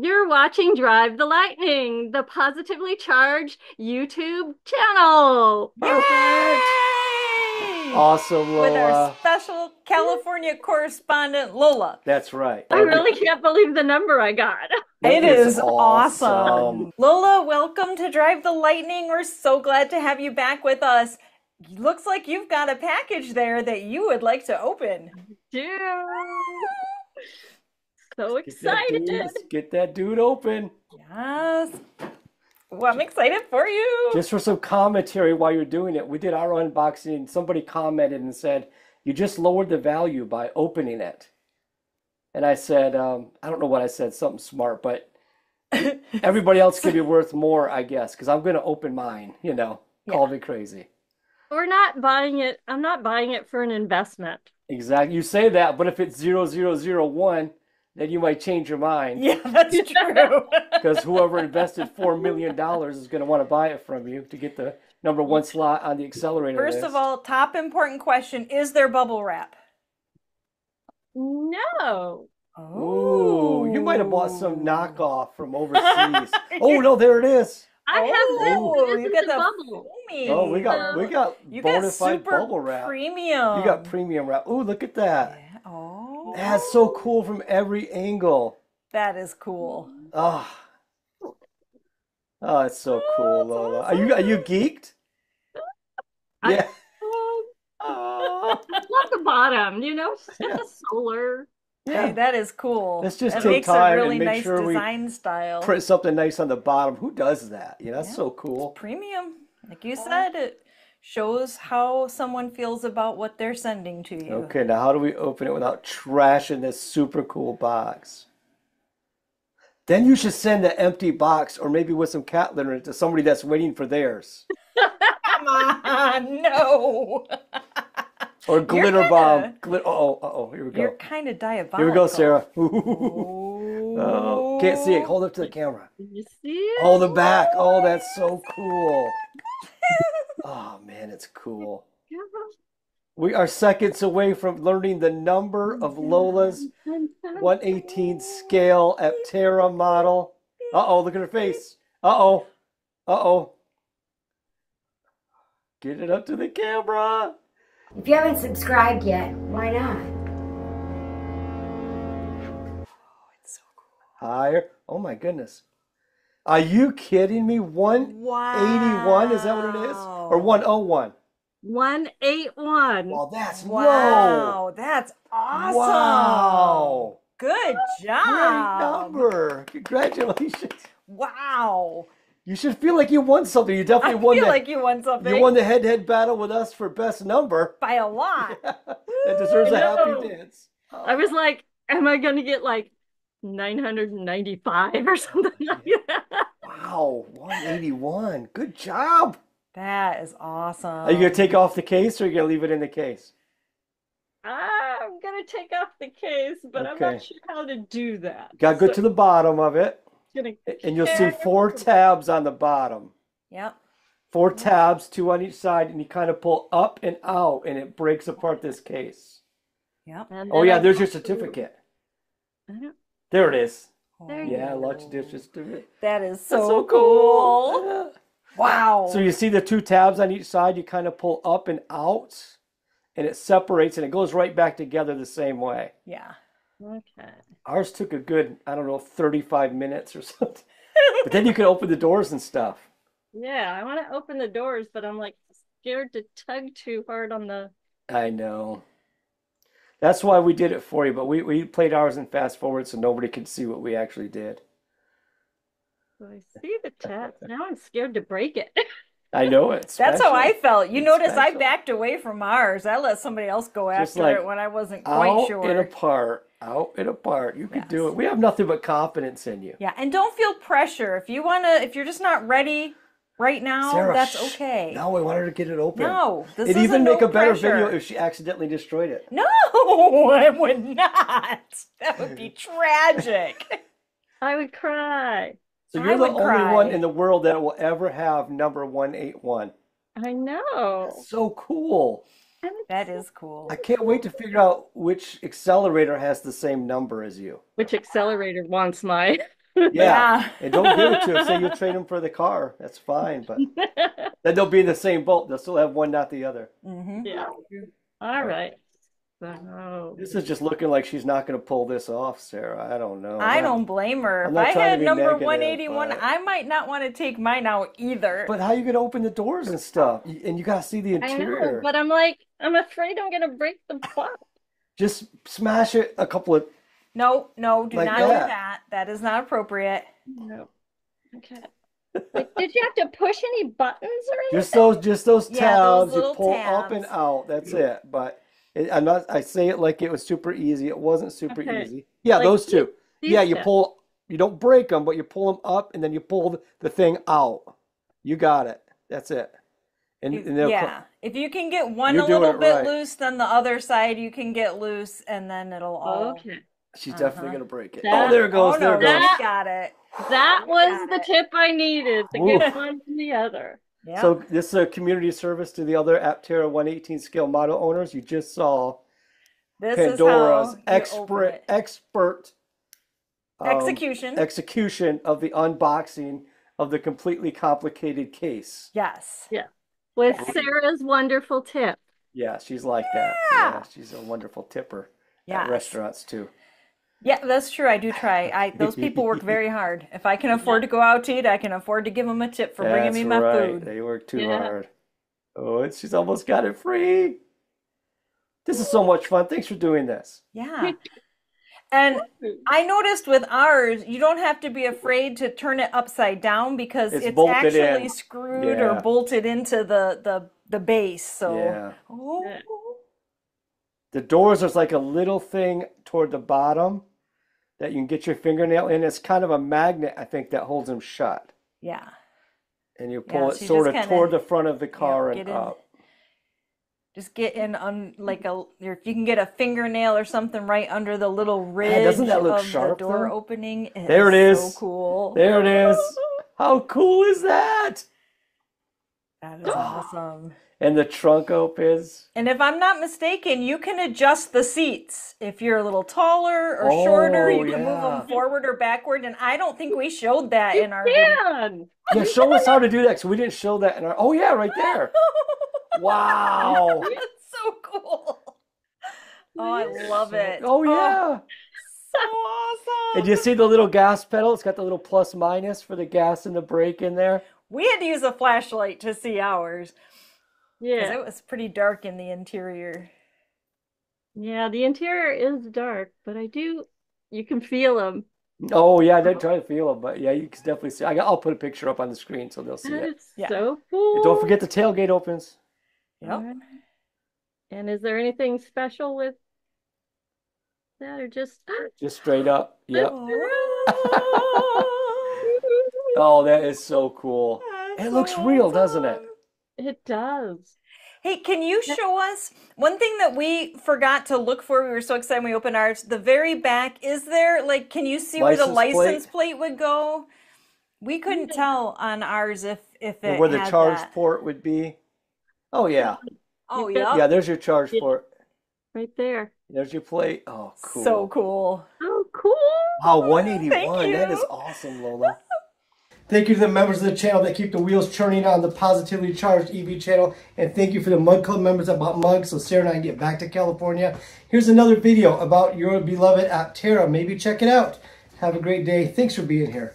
You're watching Drive the Lightning, the positively charged YouTube channel. Perfect. Yay! Awesome, Lola. With our special California correspondent, Lola. That's right. I really can't believe the number I got. It That is awesome. Lola, welcome to Drive the Lightning. We're so glad to have you back with us. Looks like you've got a package there that you would like to open. Dude. So Get that, excited. dude, get that dude open. Yes. Well, I'm excited for you. Just for some commentary while you're doing it, we did our unboxing. Somebody commented and said, You just lowered the value by opening it. And I said, um, I don't know what I said, something smart, but everybody else could be worth more, I guess, because I'm going to open mine, you know, call me crazy. We're not buying it. I'm not buying it for an investment. Exactly. You say that, but if it's zero zero zero one, then you might change your mind yeah, that's true. because whoever invested four million dollars is going to want to buy it from you to get the number one slot on the accelerator First list. of all, top important question Is there bubble wrap? No. Ooh, you might have bought some oh. knockoff from overseas. oh no, there it is. I have this. Oh, This you is got the the bubble. foamy. Oh, we got we got You bona got super bubble wrap. premium. You got premium wrap. Ooh, look at that. Oh, That's so cool from every angle. that is cool. Oh, oh, it's so cool, oh, Lola. Are you are you geeked? I- Yeah. Oh, I love ah. the bottom, you know, it's got the solar. Hey, Yeah. that is cool. Let's just that take makes time a and really make nice sure we design style. Print something nice on the bottom. Who does that? You know, that's Yeah. so cool. Premium, like you said, it shows how someone feels about what they're sending to you. Okay, now how do we open it without trashing this super cool box? Then you should send an empty box or maybe with some cat litter to somebody that's waiting for theirs. Come on, no. Or glitter bomb. kinda- Glit oh, uh oh, here we go. You're go. kind of diabolical. Here we go, Sarah. Oh. Oh, can't see it. Hold up to the camera. Did you see it? Oh, the back. Oh, that's so cool. Oh, man, it's cool. We are seconds away from learning the number oh of Lola's 118 scale Aptera model. Uh-oh, look at her face. Uh-oh. Uh-oh. Get it up to the camera. If you haven't subscribed yet, why not? Higher. Oh my goodness. Are you kidding me? 181, is that what it is? Or 101? 181. Well, that's low. Wow, that's awesome. Wow. Good job. Great number. Congratulations. Wow. You should feel like you won something. You I definitely won feel that. like you won something You won the head-to-head battle with us for best number. by a lot. that deserves a happy dance. I was like, am I going to get like 995 or something like that? Wow, 181. Good job. That is awesome. Are you gonna take off the case or are you gonna leave it in the case? Ah, I'm going to take off the case, but I'm not sure how to do that. Gotta go to the bottom of it, and you'll see four tabs on the bottom. Yep. Four tabs, two on each side, and you kind of pull up and out, and it breaks apart this case. Yep. Oh yeah, there's your certificate. There it is. There you Yeah, launch dish certificate. That is That's so, so cool. cool. Wow. So you see the two tabs on each side, you kind of pull up and out, and it separates and it goes right back together the same way. yeah. Okay. Ours took a good, I don't know, 35 minutes or something. But then you can open the doors and stuff. Yeah, I want to open the doors, but I'm like scared to tug too hard on the. I know. That's why we did it for you, but we, we played ours in fast forward so nobody could see what we actually did. So I see the tabs. Now I'm scared to break it. I know it. That's how I felt. You It's notice I backed away from ours. I let somebody else go after like it when I wasn't quite sure. Out sure. and apart, out and apart. You can do it. We have nothing but confidence in you. Yeah, and don't feel pressure. If you want to, if you're just not ready right now, Sarah, that's shh. okay. No, we want her to get it open. No, this It'd is even a make no a better pressure. video if she accidentally destroyed it. No, I would not. That would be tragic. I would cry. So you're the only cry. one in the world that will ever have number 181. I know. So cool. That is cool. I can't wait to figure out which accelerator has the same number as you. Which accelerator wants my Yeah. Yeah. And don't give it to them. Say you trade them for the car. That's fine. But then they'll be in the same boat. They'll still have one, not the other. hmm Yeah. All right. So, This is just looking like she's not going to pull this off, Sarah. I don't know. I don't blame her. I'm If I had number negative, 181, but- I might not want to take mine out either. But how you going to open the doors and stuff? And you got to see the I know, interior. but I'm like, I'm afraid I'm gonna break the box. Just smash it a couple of. No, no, do Like not do that. that. That is not appropriate. No. Okay. Like, did you have to push any buttons or anything? Just those, just those tabs. Yeah, those tabs. You little pull up and out. That's it. But it, I'm not. I say it like it was super easy. It wasn't super Okay. easy. Yeah, Like those two. These Yeah, you steps. pull. You don't break them, but you pull them up, and then you pull the, the thing out. You got it. That's it. And, and they'll cl- yeah. If you can get one a little bit right. loose, then the other side you can get loose, and then it'll all. Okay. She's definitely Uh-huh. gonna break it. That- Oh, there it goes. oh there no, it goes. we That- got it. That was the it. tip I needed to Oof. get one from the other. Yeah. So this is a community service to the other Aptera 118 scale model owners. You just saw this Pandora's is how you open expert expert um, execution. execution of the unboxing of the completely complicated case. yes. Yeah. With Sarah's wonderful tip. Yeah, she's like that. Yeah. Yeah, she's a wonderful tipper Yes. at restaurants too. Yeah, that's true. I do try. I those people work very hard. If I can afford to go out to eat, I can afford to give them a tip for bringing me That's my right. food. They work too Yeah. hard. Oh, and she's almost got it free. This is so much fun. Thanks for doing this. Yeah. And I noticed with ours, you don't have to be afraid to turn it upside down because It's it's, bolted actually in. screwed Yeah. or bolted into the the the base. So Yeah. Oh. The doors, there's like a little thing toward the bottom that you can get your fingernail in. It's kind of a magnet, I think, that holds them shut. yeah. And you Yeah, pull so it you sort of kinda- toward the front of the car get and in. up. Just get in on like a if you can get a fingernail or something right under the little ridge doesn't that look of sharp, the door though? opening. There it is. So cool. There it is. How cool is that? That is awesome. And the trunk opens. And if I'm not mistaken, you can adjust the seats. If you're a little taller or shorter, Oh, you can move them forward or backward. And I don't think we showed that in our video. Yeah, show us how to do that because we didn't show that in our. Oh, yeah, right there. Wow. That's so cool. Oh, I love it. Oh, yeah. Oh, so awesome. And you see the little gas pedal? It's got the little plus minus for the gas and the brake in there. We had to use a flashlight to see ours because yeah, it was pretty dark in the interior. yeah. The interior is dark, but I do. You can feel them. Oh, yeah, I didn't oh. try to feel them, but yeah, you can definitely see. I got, I'll put a picture up on the screen so they'll see it. That's Yeah. so cool. And don't forget the tailgate opens. Yep. Alright. And is there anything special with that, or just? Just straight up. Yep. Oh, Oh, that is so cool. that's It looks so real, doesn't it? Awesome. It does. Hey, can you show us one thing that we forgot to look for? We were so excited when we opened ours. The very back, is there like, can you see where the License plate? plate would go? We couldn't tell on ours if if And it where the had charge that. port would be. Oh, yeah. Oh, Yeah. yeah. Yeah, there's your charge Yeah. port. Right there. There's your plate. Oh, cool. So cool. Oh, cool. Wow, 181. Thank That is awesome, Lola. Thank you to the members of the channel that keep the wheels churning on the Positively Charged EV channel. And thank you for the Mug Club members that bought mugs so Sarah and I can get back to California. Here's another video about your beloved Aptera. Maybe check it out. Have a great day. Thanks for being here.